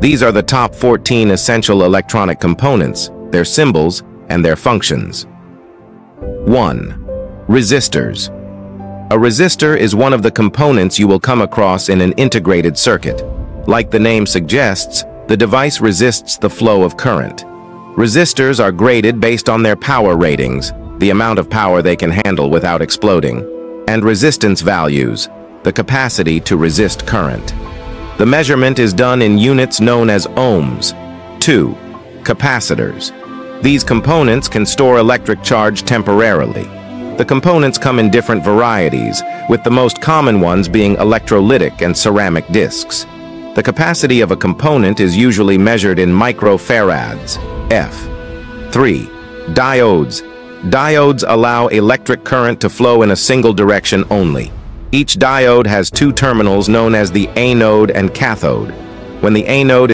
These are the top 14 essential electronic components, their symbols, and their functions. 1. Resistors. A resistor is one of the components you will come across in an integrated circuit. Like the name suggests, the device resists the flow of current. Resistors are graded based on their power ratings, the amount of power they can handle without exploding, and resistance values, the capacity to resist current. The measurement is done in units known as ohms. 2. Capacitors. These components can store electric charge temporarily. The components come in different varieties, with the most common ones being electrolytic and ceramic discs. The capacity of a component is usually measured in microfarads, F. 3. Diodes. Diodes allow electric current to flow in a single direction only. Each diode has two terminals known as the anode and cathode. When the anode